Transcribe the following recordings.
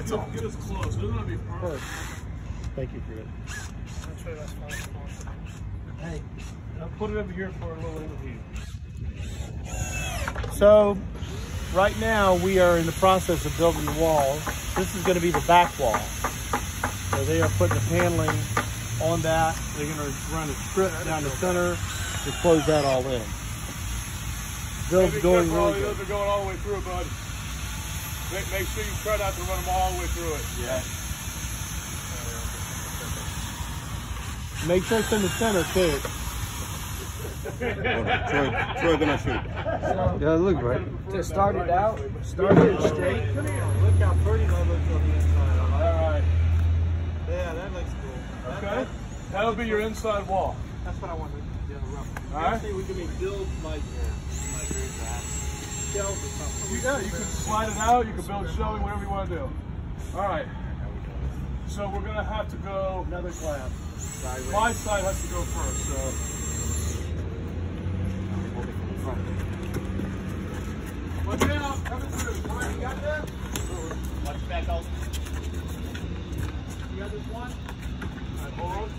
That's all. Get us close. It doesn't have to be perfect. Thank you for that. Hey, I'll put it over here for a little interview. So, right now we are in the process of building the wall. This is going to be the back wall. So they are putting the paneling on that. They're going to run a strip down the center to close that all in. Bill's going careful, really those good. are going all the way through, bud. Make, make sure you try not to run them all the way through it. Yeah. Make sure it's in the center too. Troy, Troy gonna shoot. Yeah, look right. To start it out, start it straight. Come here. Look how pretty that looks on the inside. All right. Yeah, that looks cool. Okay. That'll be your inside wall. That's what I wanted to do. rough. All right. I think we can make build like shelves or something. You, yeah, you can slide it out. You can build shelving, whatever you want to do. All right. So we're gonna have to go. Another class. My side has to go first. So. Watch out! Coming through. All right, you got that? Watch back out. You got this one? All right, hold on.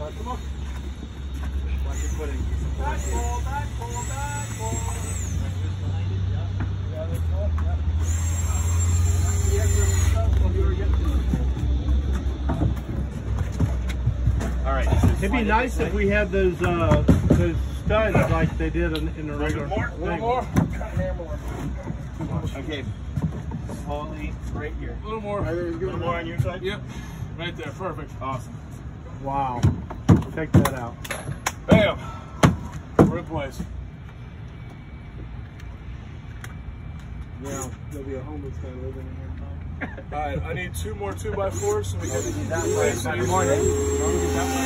All right, come on. Watch your footing. Back ball, back ball, back ball. Yeah, that's all. Yeah. Yeah, you're stuck were getting All right. It'd be nice if we had those uh, those studs like they did in, in the regular. More, a little thing. more. Okay. Slowly, right here. A little more. A little more on your side. Yep. Right there. Perfect. Awesome. Wow. Check that out. Bam. We're in place. Yeah, there'll be a homeless guy living in here. All right. I need two more two by fours so we can That way. place That these. way.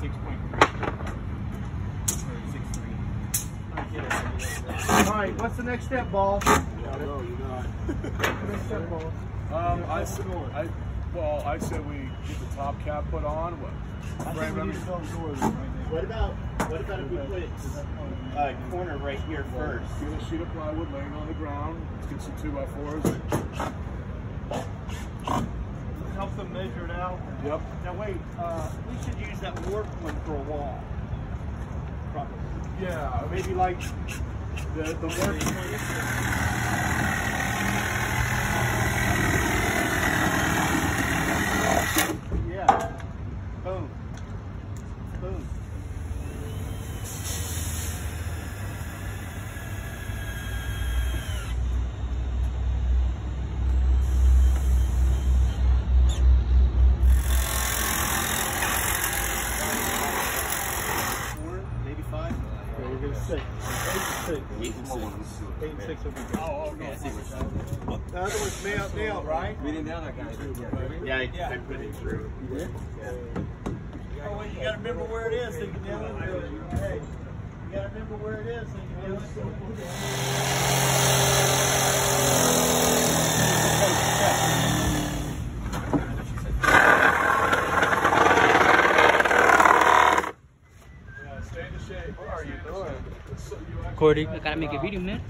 Six point three. Or six three. All right. What's the next step, ball? Um, I said, I, well, I said we get the top cap put on. What? Frame everything. What about what about if we put a corner right here first? Get a sheet of plywood laying on the ground. Let's get some two by fours. Help them measure it out. Yep. Now wait. Uh, we should use that warp one for a wall. Probably. Yeah. Maybe like the the warp one. Yeah. Boom. Boom. Four, maybe five. Okay, we're gonna six. Eight and six. Eight and six. Eight and six will be good. Oh, no. Yeah, I see what The other one's nailed, nailed, right? We didn't have that guy. Yeah, I, I put it through. You did? Oh, well, you gotta remember where it is so you can nail it. Hey, you gotta remember where it is so you can nail it. Yeah, stay in the shape. What are you doing? So you actually Recording. I gotta make a video, man.